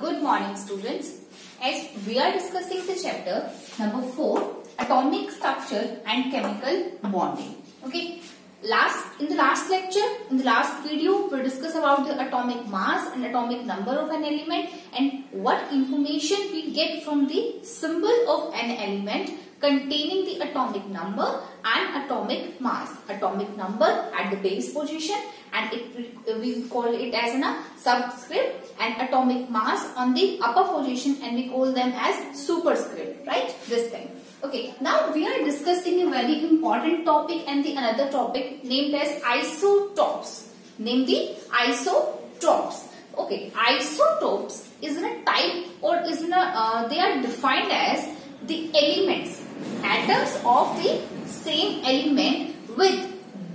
Good morning students. As we are discussing the chapter number 4 atomic structure and chemical bonding. Okay. Last in the last lecture in the last video we discussed about the atomic mass and atomic number of an element and what information we get from the symbol of an element containing the atomic number and atomic mass. Atomic number at the base position and it we call it as a subscript and atomic mass on the upper position and we call them as superscript, right? This thing. Okay, now we are discussing a very important topic and the another topic named as isotopes. Name the isotopes. Okay, isotopes is in a type or is in a, uh, they are defined as the elements, atoms of the same element with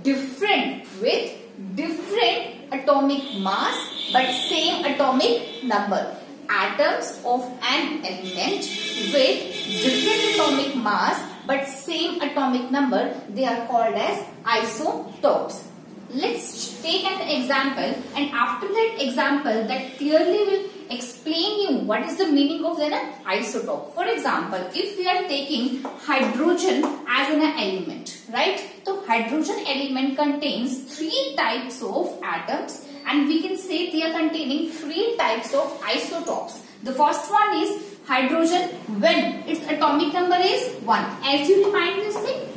different, with different atomic mass but same atomic number atoms of an element with different atomic mass but same atomic number they are called as isotopes. Let's take an example and after that example that clearly will explain you what is the meaning of an isotope. For example, if we are taking hydrogen as an element, right? So hydrogen element contains three types of atoms and we can say they are containing three types of isotopes. The first one is hydrogen when its atomic number is 1. As you remind this thing,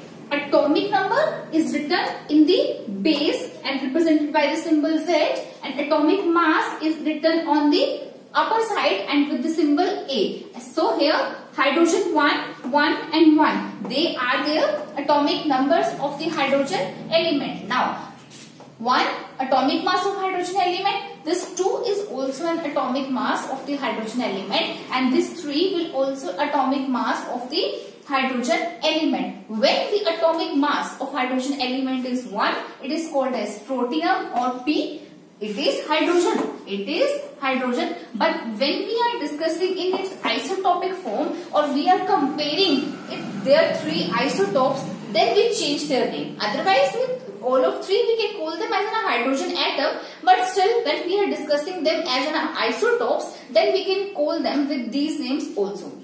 atomic number is written in the base and represented by the symbol Z and atomic mass is written on the upper side and with the symbol A. So here hydrogen 1, 1 and 1. They are the atomic numbers of the hydrogen element. Now 1 atomic mass of hydrogen element. This 2 is also an atomic mass of the hydrogen element and this 3 will also atomic mass of the hydrogen element. When the atomic mass of hydrogen element is 1, it is called as protium or P. It is hydrogen. It is hydrogen. But when we are discussing in its isotopic form or we are comparing their three isotopes, then we change their name. Otherwise, with all of three we can call them as an hydrogen atom but still when we are discussing them as an isotopes then we can call them with these names also.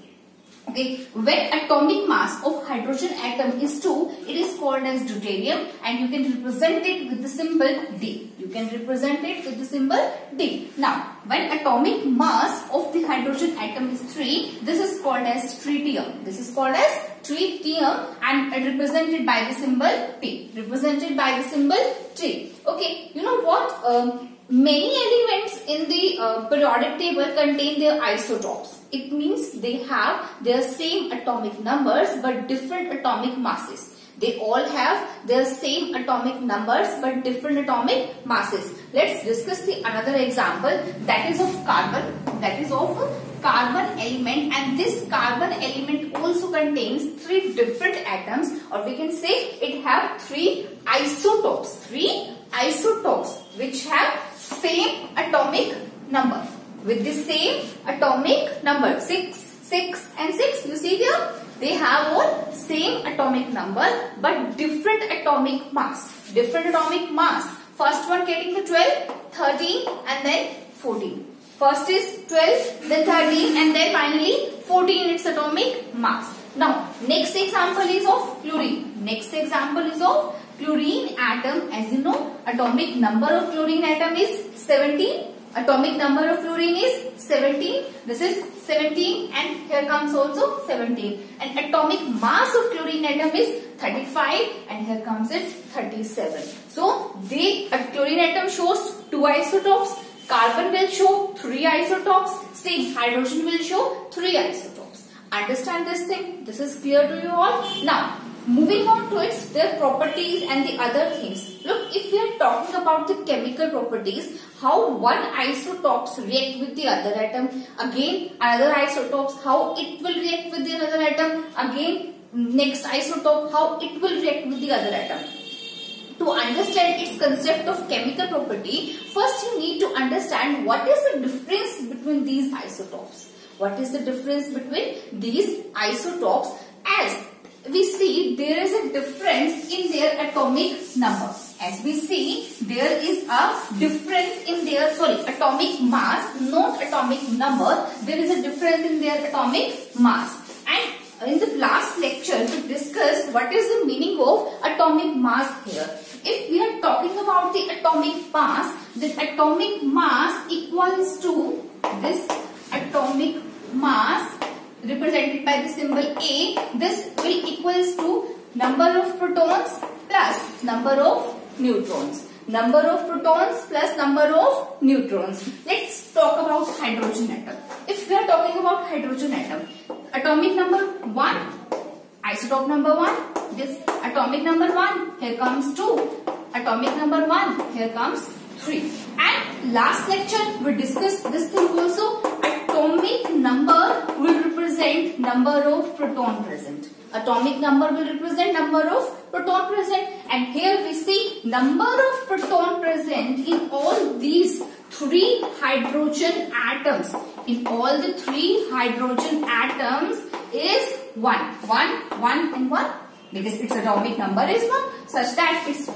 Okay, when atomic mass of hydrogen atom is 2, it is called as deuterium and you can represent it with the symbol D. You can represent it with the symbol D. Now, when atomic mass of the hydrogen atom is 3, this is called as tritium. This is called as tritium and represented by the symbol T. Represented by the symbol T. Okay, you know what? Um, many elements in the uh, periodic table contain their isotopes. It means they have their same atomic numbers but different atomic masses. They all have their same atomic numbers but different atomic masses. Let's discuss the another example that is of carbon. That is of carbon element and this carbon element also contains three different atoms or we can say it have three isotopes. Three isotopes which have same atomic number. With the same atomic number 6 6 and 6 you see here they have all same atomic number but different atomic mass. Different atomic mass. First one getting the 12 13 and then 14 first is 12 then 13 and then finally 14 its atomic mass. Now next example is of chlorine next example is of chlorine atom as you know atomic number of chlorine atom is 17 atomic number of fluorine is 17 this is 17 and here comes also 17 and atomic mass of chlorine atom is 35 and here comes it 37 so the chlorine atom shows two isotopes. Carbon will show three isotopes. Same hydrogen will show three isotopes. Understand this thing? This is clear to you all? Now Moving on to its their properties and the other things. Look, if we are talking about the chemical properties, how one isotopes react with the other atom. Again, another isotopes, how it will react with the another atom. Again, next isotope, how it will react with the other atom. To understand its concept of chemical property, first you need to understand what is the difference between these isotopes. What is the difference between these isotopes as we see there is a difference in their atomic number. As we see, there is a difference in their, sorry, atomic mass, not atomic number. There is a difference in their atomic mass. And in the last lecture, we discussed what is the meaning of atomic mass here. If we are talking about the atomic mass, the atomic mass equals to this atomic mass represented by the symbol A. This will equals to number of protons plus number of neutrons. Number of protons plus number of neutrons. Let's talk about hydrogen atom. If we are talking about hydrogen atom, atomic number 1, isotope number 1, this atomic number 1, here comes 2, atomic number 1, here comes 3. And last lecture we discussed this thing also, atomic number will represent number of proton present. Atomic number will represent number of proton present and here we see number of proton present in all these three hydrogen atoms. In all the three hydrogen atoms is 1. 1, 1 and 1 because its atomic number is 1 such that its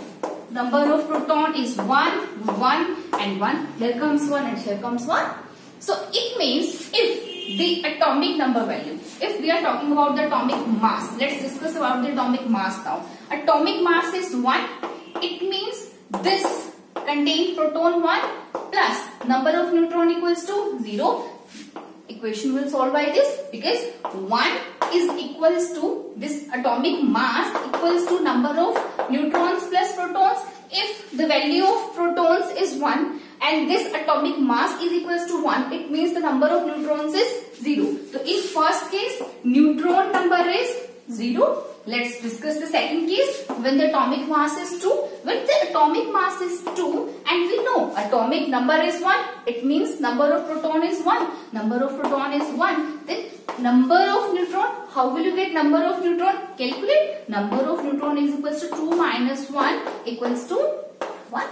number of proton is 1, 1 and 1. Here comes 1 and here comes 1. So it means if the atomic number value. If we are talking about the atomic mass, let's discuss about the atomic mass now. Atomic mass is 1. It means this contain proton 1 plus number of neutron equals to 0. Equation will solve by this because 1 is equals to this atomic mass equals to number of neutrons plus protons. If the value of protons is 1 and this atomic mass is equals to 1 it means the number of neutrons is 0 so in first case neutron number is 0 let's discuss the second case. When the atomic mass is 2 when the atomic mass is 2 and we know atomic number is 1 it means number of proton is 1 number of proton is 1 then number of neutron how will you get number of neutron? Calculate. Number of neutron is equals to 2 minus 1 equals to 1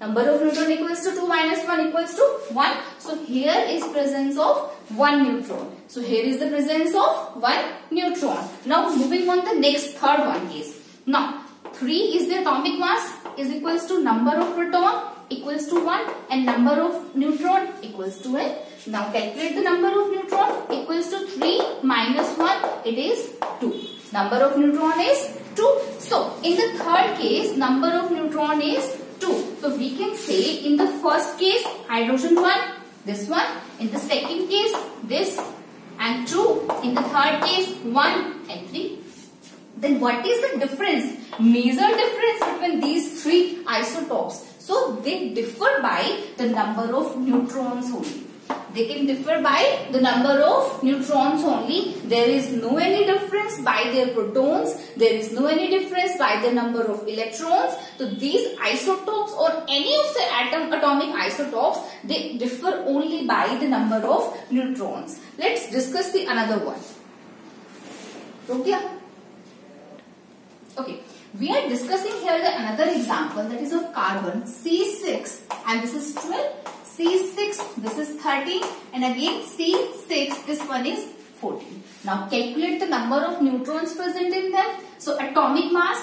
Number of neutron equals to 2 minus 1 equals to 1. So here is presence of 1 neutron. So here is the presence of 1 neutron. Now moving on the next third one case. Now 3 is the atomic mass is equals to number of proton equals to 1 and number of neutron equals to n. Now calculate the number of neutron equals to 3 minus 1 it is 2. Number of neutron is 2. So in the third case number of neutron is 2. So we can say in the first case hydrogen 1, this one. In the second case this and 2. In the third case 1 and 3. Then what is the difference? Major difference between these three isotopes. So they differ by the number of neutrons only. They can differ by the number of neutrons only. There is no any difference by their protons. There is no any difference by the number of electrons. So these isotopes or any of the atom atomic isotopes, they differ only by the number of neutrons. Let's discuss the another one. Okay. Okay. We are discussing here the another example that is of carbon C6 and this is 12 C6, this is 13 and again C6, this one is 14. Now calculate the number of neutrons present in them. So atomic mass,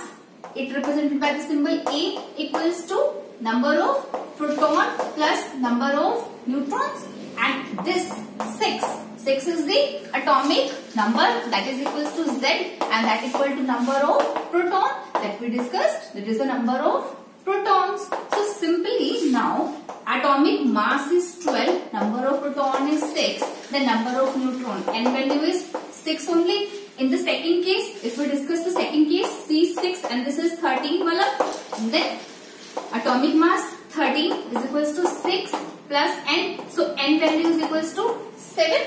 it represented by the symbol A equals to number of proton plus number of neutrons and this 6. 6 is the atomic number that is equals to Z and that equal to number of proton that we discussed. That is the number of protons. So simply now atomic mass is 12, number of proton is 6, the number of neutron n value is 6 only. In the second case, if we discuss the second case, C6 and this is 13 wala, then atomic mass 13 is equals to 6 plus n. So n value is equals to 7.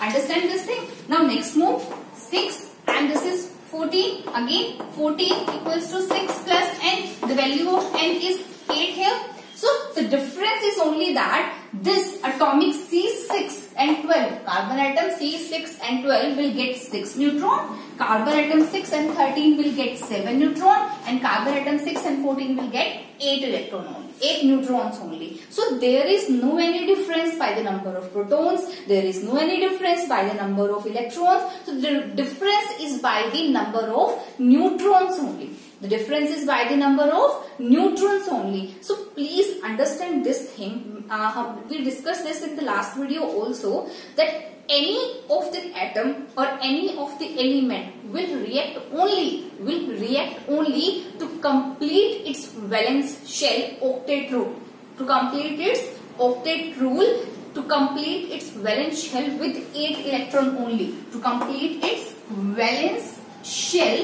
Understand this thing? Now next move, 6 and this is 14. Again 14 equals to 6 plus n. The value of n is 8 here. So the difference is only that this atomic C6 and 12 carbon atom C6 and 12 will get 6 neutron carbon atom 6 and 13 will get 7 neutron and carbon atom 6 and 14 will get 8 electron only 8 neutrons only. So there is no any difference by the number of protons. There is no any difference by the number of electrons. So the difference is by the number of neutrons only. The difference is by the number of neutrons only. So please understand this thing. Uh, we discussed this in the last video also that any of the atom or any of the element will react only will react only to complete its valence shell octet rule to complete its octet rule to complete its valence shell with 8 electron only to complete its valence shell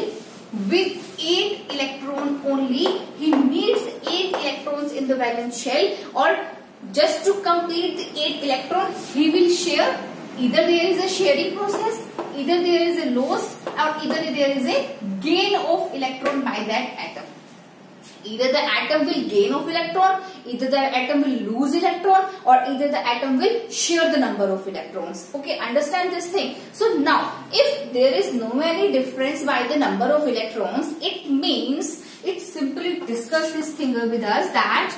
with 8 electron only. He needs 8 electrons in the valence shell or just to complete the 8 electron he will share. Either there is a sharing process either there is a loss or either there is a gain of electron by that atom either the atom will gain of electron either the atom will lose electron or either the atom will share the number of electrons. Okay understand this thing? So now if there is no any difference by the number of electrons it means it simply discuss this thing with us that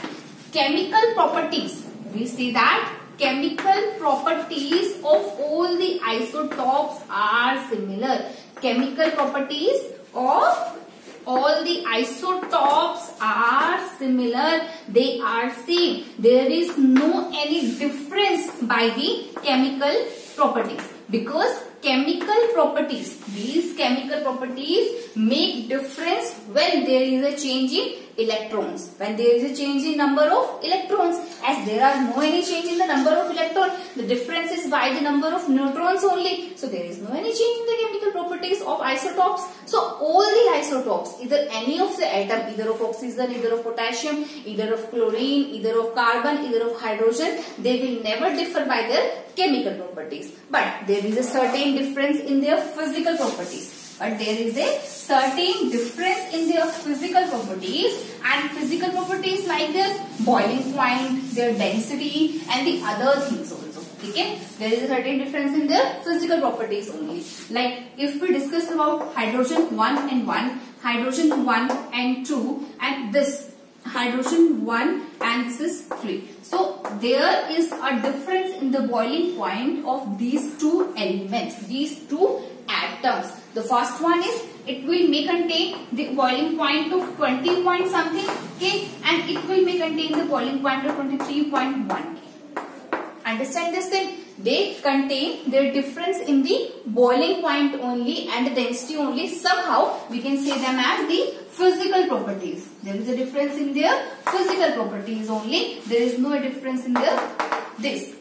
chemical properties. We see that chemical properties of all the isotopes are similar. Chemical properties of all the isotopes are similar. They are same. There is no any difference by the chemical properties because chemical properties, these chemical properties make difference when there is a change in electrons. When there is a change in number of electrons, as there are no any change in the number of electrons, the difference is by the number of neutrons only. So there is no any change in the chemical properties of isotopes. So all the isotopes, either any of the atom, either of oxygen, either of potassium, either of chlorine, either of carbon, either of hydrogen, they will never differ by their chemical properties. But there is a certain difference in their physical properties but there is a certain difference in their physical properties and physical properties like their boiling point, their density and the other things also. There is a certain difference in their physical properties only. Like if we discuss about hydrogen 1 and 1, hydrogen 1 and 2 and this hydrogen 1 and this is 3. So there is a difference in the boiling point of these two elements, these two atoms. The first one is it will may contain the boiling point of 20 point something K and it will may contain the boiling point of 23.1 K. Understand this thing? They contain their difference in the boiling point only and the density only. Somehow we can say them as the physical properties. There is a difference in their physical properties only. There is no difference in their this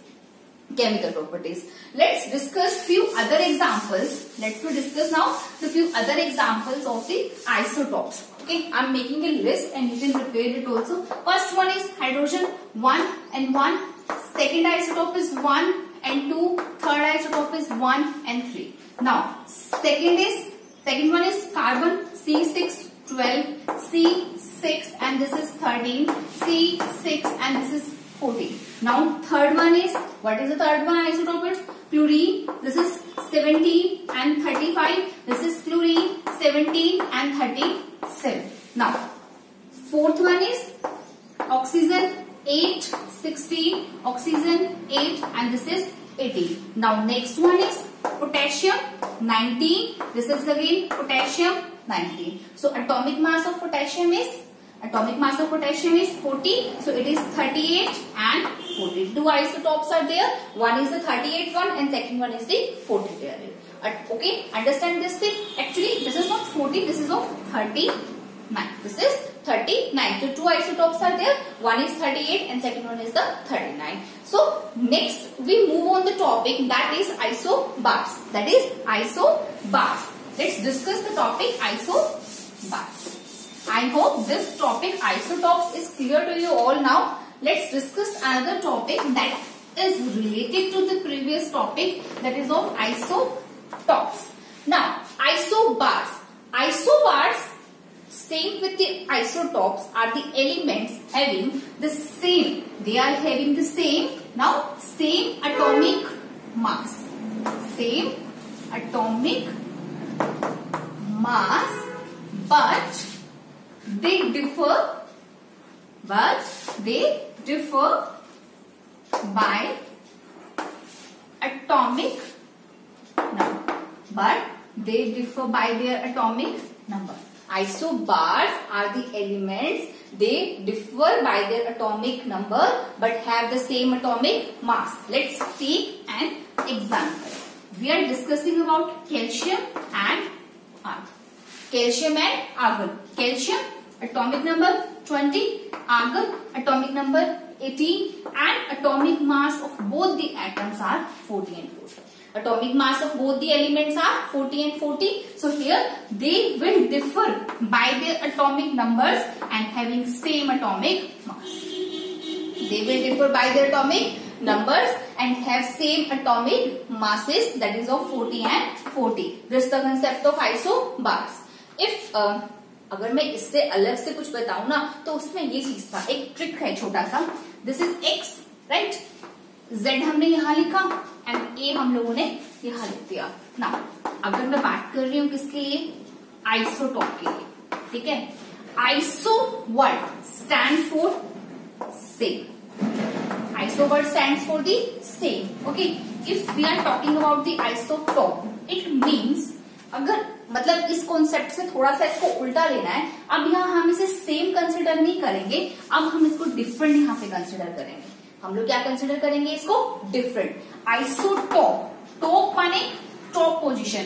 chemical properties. Let's discuss few other examples. Let's discuss now the few other examples of the isotopes. Okay, I'm making a list and you can prepare it also. First one is hydrogen 1 and 1. Second isotope is 1 and 2. Third isotope is 1 and 3. Now, second is, second one is carbon C6 12, C6 and this is 13, C6 and this is 14. Now third one is, what is the third one isotope? Fluorine. This is 17 and 35. This is fluorine 17 and 37. Now fourth one is oxygen 8, 16, oxygen 8 and this is 18. Now next one is potassium 19. This is again potassium 19. So atomic mass of potassium is Atomic mass of potassium is 40. So it is 38 and 40. Two isotopes are there. One is the 38 one and second one is the 40 there. Okay, understand this thing. Actually, this is not 40. This is of 39. This is 39. So two isotopes are there. One is 38 and second one is the 39. So next we move on the topic that is isobars. That is isobars. Let's discuss the topic isobars. I hope this topic isotopes is clear to you all now. Let's discuss another topic that is related to the previous topic that is of isotopes. Now, isobars. Isobars same with the isotopes are the elements having the same. They are having the same. Now, same atomic mass. Same atomic mass but they differ but they differ by atomic number. But they differ by their atomic number. Isobars are the elements. They differ by their atomic number but have the same atomic mass. Let's take an example. We are discussing about calcium and argon. Calcium and argon. Calcium atomic number 20, argon atomic number 18 and atomic mass of both the atoms are 40 and 40. Atomic mass of both the elements are 40 and 40. So here they will differ by their atomic numbers and having same atomic mass. They will differ by their atomic numbers and have same atomic masses that is of 40 and 40. This is the concept of isobars. If uh, अगर मैं इससे अलग से कुछ बताऊँ ना तो उसमें ये चीज़ था एक ट्रिक है छोटा सा this is X right Z हमने यहाँ लिखा एंड ए हम लोगों ने यहाँ लिख दिया। ना अगर मैं बात कर रही हूँ किसके लिए? आइसोटॉप के लिए, ठीक है? Iso word stand for same iso word stand for the same okay if we are talking about the isotope it means अगर मतलब इस कॉन्सेप्ट से थोड़ा सा इसको उल्टा लेना है, अब यहाँ हम इसे सेम कंसिडर नहीं करेंगे, अब हम इसको डिफरेंट यहाँ पे कंसिडर करेंगे। हम लोग क्या कंसिडर करेंगे इसको? डिफरेंट आइसोटॉप टॉप माने टॉप पोजीशन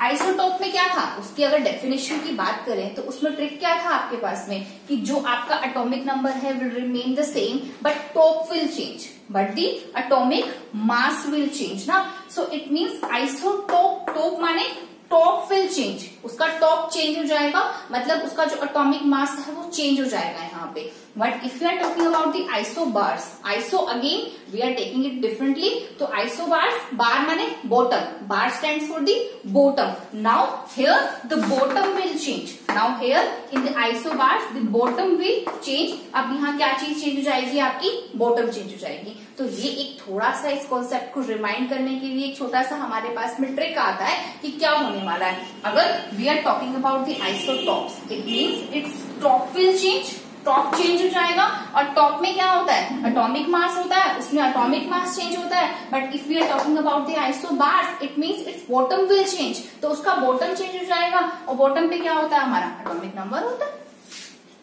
आइसोटॉप में क्या था? उसकी अगर डेफिनेशन की बात करें तो उसमें ट्रिक क्या था आपके पास में? कि जो आपका अटोमिक नंबर है will remain the same but top will change but the atomic mass will change ना? So it means isotope top माने टॉप विल चेंज उसका टॉप चेंज हो जाएगा मतलब उसका जो अटोमिक मास है वो चेंज हो जाएगा यहाँ पे. But if you are talking about the isobars iso again we are taking it differently तो आइसो बार्स बार माने bottom bar stand for the bottom now here the bottom will change now here in the isobars the bottom will change अब यहाँ क्या चीज़ change हो जाएगी आपकी? Bottom change हो जाएगी. तो ये एक थोड़ा सा इस कॉन्सेप्ट को रिमाइंड करने के लिए एक छोटा सा हमारे पास में ट्रिक आता है कि क्या होने वाला है। अगर we are talking about the isotopes it means its top will change top change हो जाएगा और टॉप में क्या होता है? अटोमिक मास होता है, उसमें अटोमिक मास चेंज होता है। But if we are talking about the isobars it means its bottom will change तो उसका बॉटम चेंज हो जाएगा। और बॉटम पे क्या होता है? हमारा अटोमिक नंबर होता है।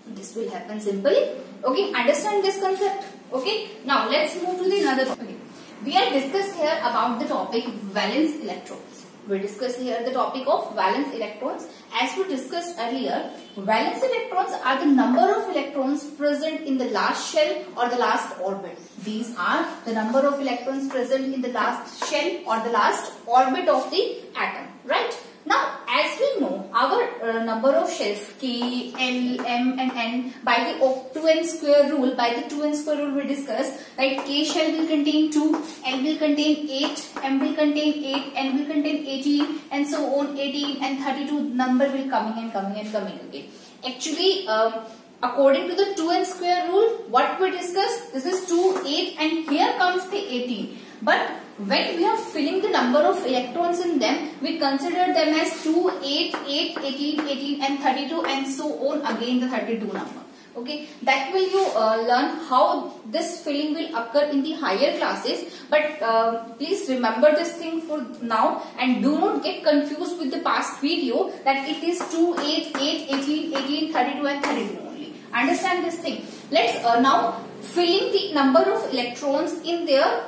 This will happen simply. Okay understand this concept? Okay now let's move to the another topic. We are discussed here about the topic valence electrons we discuss here the topic of valence electrons. As we discussed earlier valence electrons are the number of electrons present in the last shell or the last orbit. These are the number of electrons present in the last shell or the last orbit of the atom right now, as we know, our uh, number of shells K, L, M and N by the 2n square rule, by the 2n square rule we discussed, right? K shell will contain 2, L will contain 8, M will contain 8, N will contain 18 and so on 18 and 32 number will coming and coming and coming again. Actually, um, according to the 2n square rule, what we discussed, this is 2, 8 and here comes the 18. But when we are filling the number of electrons in them, we consider them as 2, 8, 8, 18, 18 and 32 and so on again the 32 number. Okay, that will you uh, learn how this filling will occur in the higher classes. But uh, please remember this thing for now and do not get confused with the past video that it is 2, 8, 8, 18, 18, 32 and 32 only. Understand this thing. Let's uh, now filling the number of electrons in their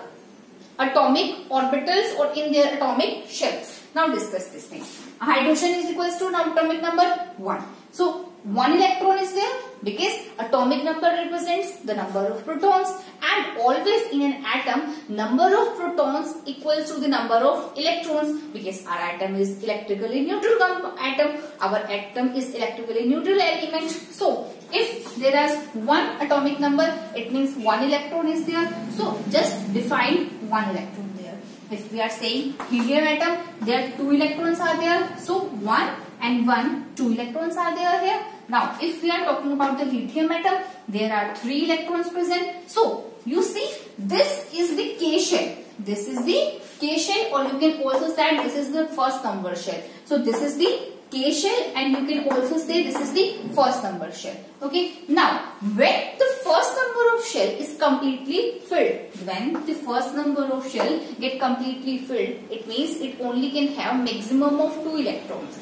atomic orbitals or in their atomic shells. Now discuss this thing. Hydrogen is equals to atomic number 1. So one electron is there because atomic number represents the number of protons and always in an atom number of protons equals to the number of electrons because our atom is electrically neutral atom our atom is electrically neutral element so if there is one atomic number it means one electron is there so just define one electron there if we are saying helium atom there two electrons are there so one and 1, 2 electrons are there here. Now, if we are talking about the lithium atom, there are 3 electrons present. So, you see, this is the K shell. This is the K shell or you can also say this is the first number shell. So, this is the K shell and you can also say this is the first number shell. Okay. Now, when the first number of shell is completely filled, when the first number of shell get completely filled, it means it only can have maximum of two electrons.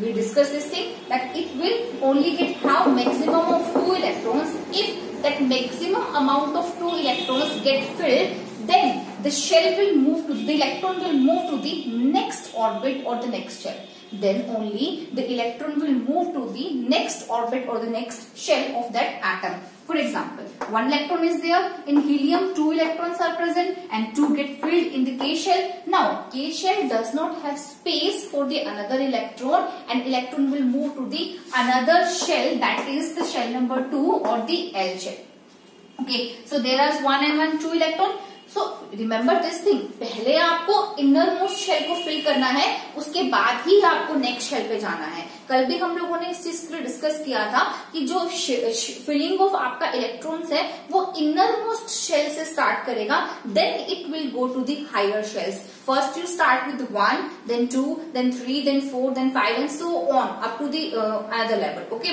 We discussed this thing that it will only get have maximum of two electrons if that maximum amount of two electrons get filled then the shell will move to the electron will move to the next orbit or the next shell then only the electron will move to the next orbit or the next shell of that atom. For example, one electron is there in helium, two electrons are present and two get filled in the K shell. Now, K shell does not have space for the another electron and electron will move to the another shell that is the shell number 2 or the L shell. Okay, so there is one and one two electron so remember this thing पहले आपको inner most shell को fill करना है, उसके बाद ही आपको next shell पे जाना है। कल भी हम लोगों ने इस चीज़ को डिस्कस किया था कि जो फिलिंग ऑफ़ आपका इलेक्ट्रॉन्स है, वो इनर मोस्ट शेल से स्टार्ट करेगा then it will go to the higher shells first you start with one then two then three then four then five and so on up to the other level okay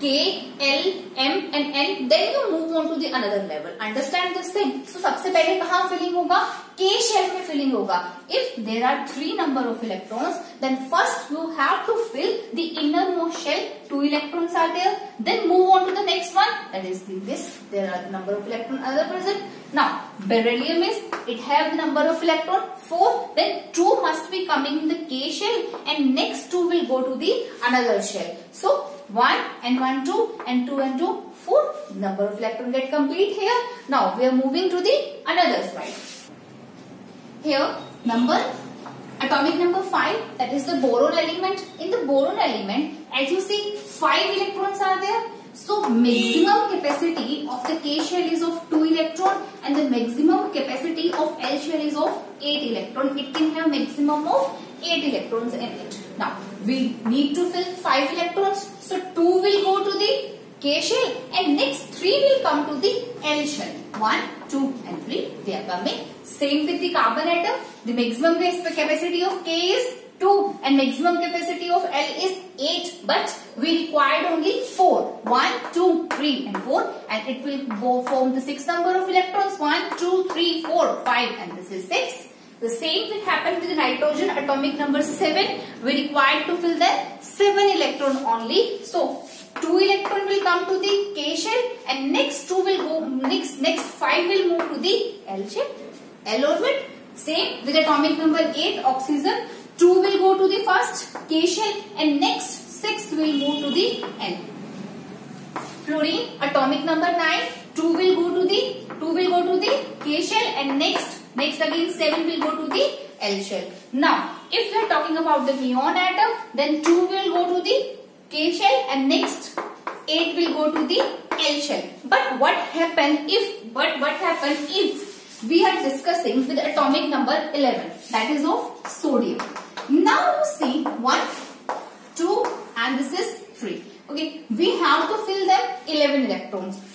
K, L, M and N then you move on to the another level. Understand this thing? So सबसे पहले कहाँ filling होगा? K shell में filling होगा. If there are three number of electrons then first you have to fill the innermost shell. Two electrons are there. Then move on to the next one. That is this. There are the number of electrons other present. Now beryllium is it have the number of electron 4. Then 2 must be coming in the K shell and next 2 will go to the another shell. So 1 and 1 2 and 2 and 2 4 number of electron get complete here. Now we are moving to the another slide. Here number atomic number 5 that is the boron element. In the boron element as you see 5 electrons are there. So maximum capacity of the K shell is of 2 electron and the maximum capacity of L shell is of 8 electron. It can have maximum of 8 electrons in it. Now we need to fill 5 electrons. So 2 will go to the K shell and next 3 will come to the L shell. 1, 2 and 3 they are coming. Same with the carbon atom. The maximum capacity of K is 2 and maximum capacity of L is 8 but we required only 4. 1, 2, 3 and 4 and it will go form the 6 number of electrons 1, 2, 3, 4, 5 and this is 6. The same will happen with the nitrogen atomic number 7. We required to fill the 7 electron only. So 2 electron will come to the K shell and next 2 will go next next 5 will move to the L shell. L orbit. Same with atomic number 8 oxygen 2 will go to the first K shell and next 6 will move to the N. Fluorine atomic number 9 2 will go to the 2 will go to the K shell and next next again 7 will go to the L shell. Now if we are talking about the neon atom then 2 will go to the K shell and next 8 will go to the L shell. But what happen if but what happen if we are discussing with atomic number 11 that is of sodium. Now see 1, 2 and this is 3. Okay, we have to fill them 11 electrons.